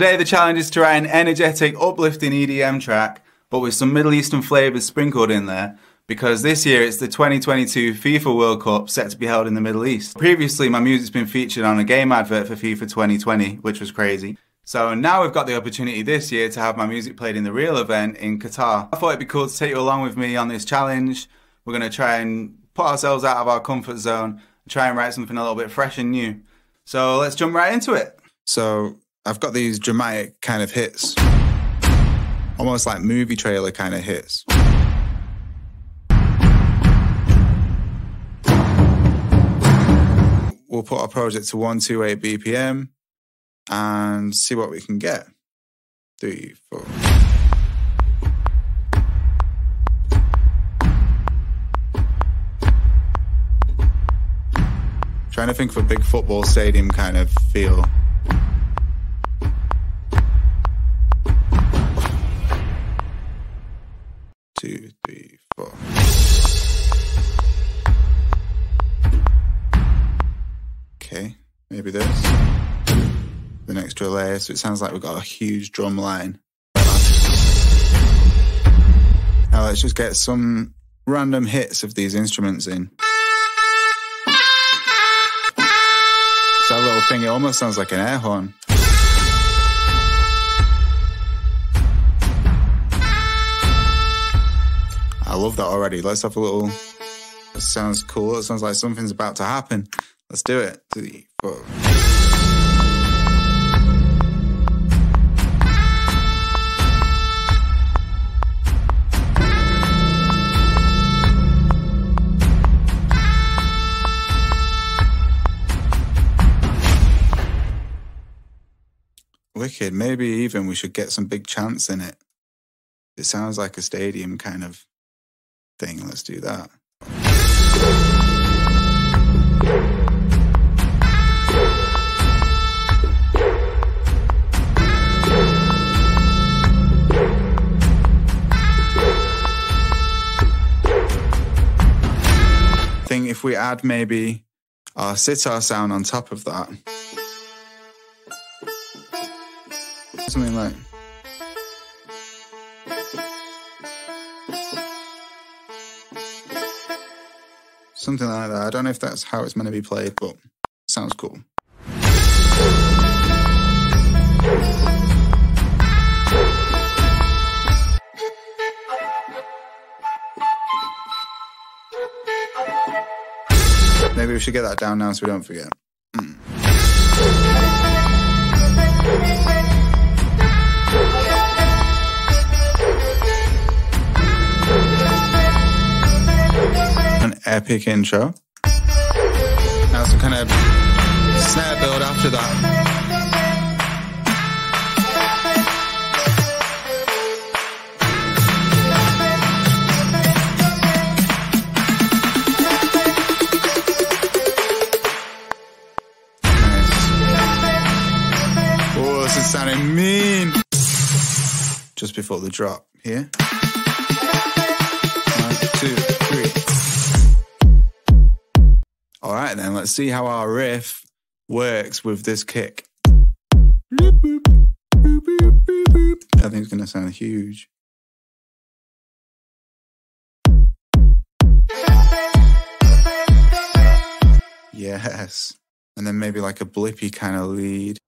Today the challenge is to write an energetic, uplifting EDM track, but with some Middle Eastern flavours sprinkled in there, because this year it's the 2022 FIFA World Cup set to be held in the Middle East. Previously, my music's been featured on a game advert for FIFA 2020, which was crazy. So now we've got the opportunity this year to have my music played in the real event in Qatar. I thought it'd be cool to take you along with me on this challenge. We're going to try and put ourselves out of our comfort zone try and write something a little bit fresh and new. So let's jump right into it. So I've got these dramatic kind of hits, almost like movie trailer kind of hits. We'll put our project to 128 BPM and see what we can get. Three, four. Trying to think of a big football stadium kind of feel. So it sounds like we've got a huge drum line. Now let's just get some random hits of these instruments in. that little thing, it almost sounds like an air horn. I love that already. Let's have a little. It sounds cool. It sounds like something's about to happen. Let's do it. Wicked. Maybe even we should get some big chance in it. It sounds like a stadium kind of thing. Let's do that. I think if we add maybe our sitar sound on top of that. Something like. Something like that. I don't know if that's how it's meant to be played, but sounds cool. Maybe we should get that down now so we don't forget. Mm. Epic intro. Now some kind of snare build after that. Oh, sounding mean. Just before the drop here. One, two, three. All right, then let's see how our riff works with this kick. I think it's going to sound huge. Yes. And then maybe like a blippy kind of lead.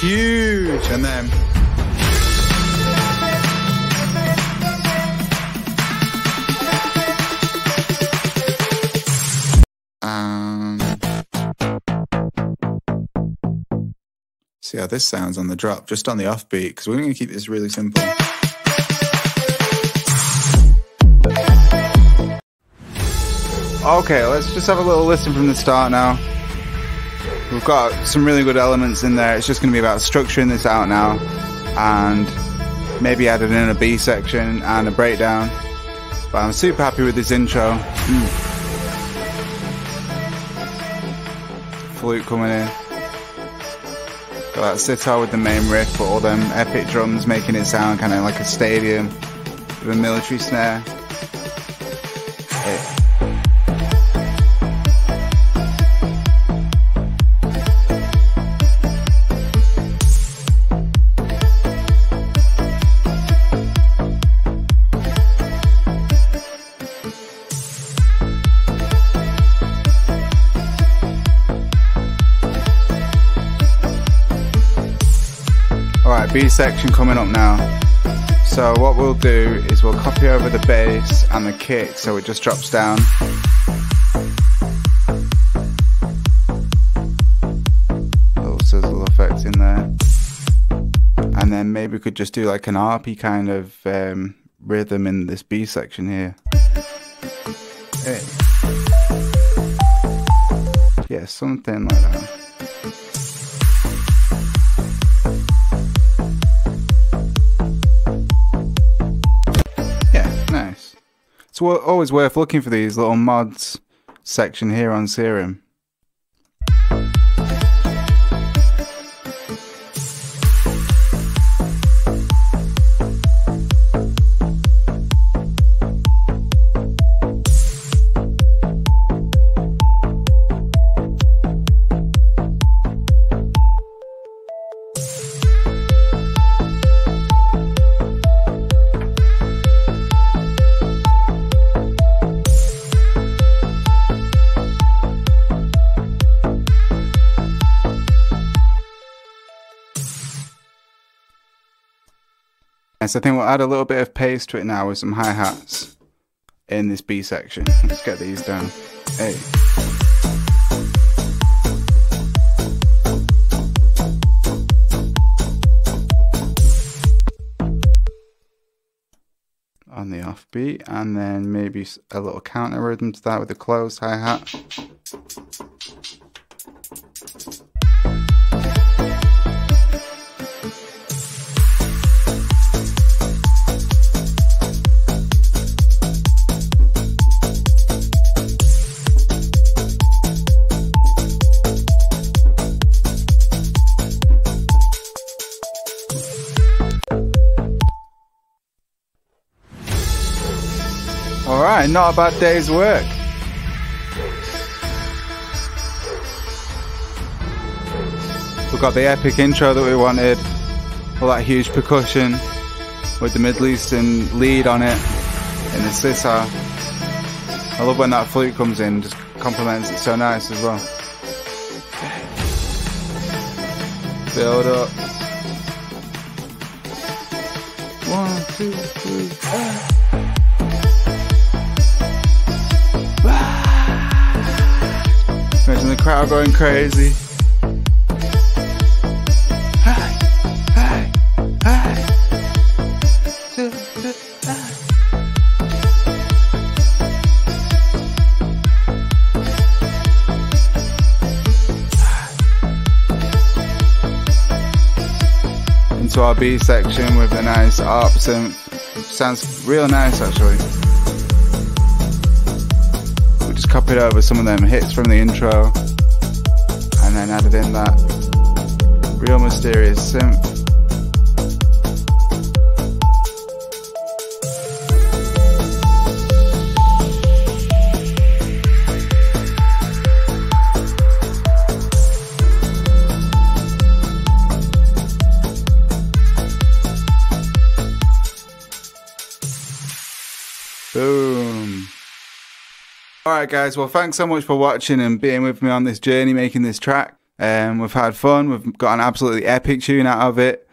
Huge. And then. Um, see how this sounds on the drop, just on the offbeat, because we're going to keep this really simple. Okay, let's just have a little listen from the start now. We've got some really good elements in there. It's just going to be about structuring this out now and maybe adding in a B section and a breakdown. But I'm super happy with this intro. Mm. Flute coming in. Got that sitar with the main riff, but all them epic drums making it sound kind of like a stadium. with a military snare. B section coming up now. So what we'll do is we'll copy over the bass and the kick so it just drops down. Little sizzle effect in there. And then maybe we could just do like an arpy kind of um, rhythm in this B section here. Yeah, something like that. It's always worth looking for these little mods section here on Serum. So I think we'll add a little bit of pace to it now with some hi-hats in this B section. Let's get these down. Hey. On the offbeat, and then maybe a little counter rhythm to that with a closed hi-hat. Alright, not a bad day's work. We've got the epic intro that we wanted, all that huge percussion with the Middle Eastern lead on it in the sitar. I love when that flute comes in, just complements it so nice as well. Build up. One, two, three, four. Crowd going crazy. Into our B section with a nice ARP synth. Sounds real nice actually We just copied over some of them hits from the intro then added in that real mysterious synth. Boom. Alright guys, well thanks so much for watching and being with me on this journey making this track. Um, we've had fun, we've got an absolutely epic tune out of it.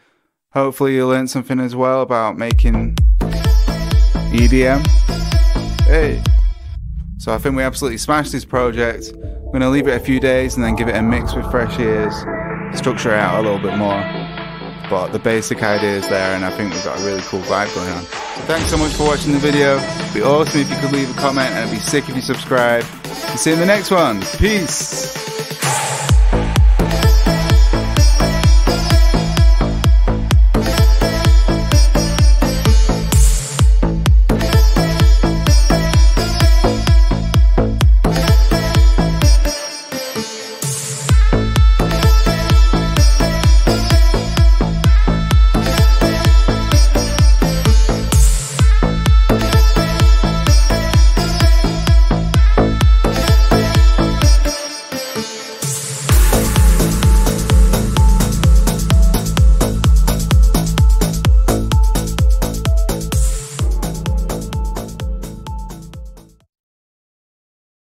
Hopefully you learned something as well about making EDM. Hey! So I think we absolutely smashed this project. I'm to leave it a few days and then give it a mix with fresh ears, structure it out a little bit more. But the basic idea is there and I think we've got a really cool vibe going on. So thanks so much for watching the video. It'd be awesome if you could leave a comment and it'd be sick if you subscribe. See you in the next one. Peace.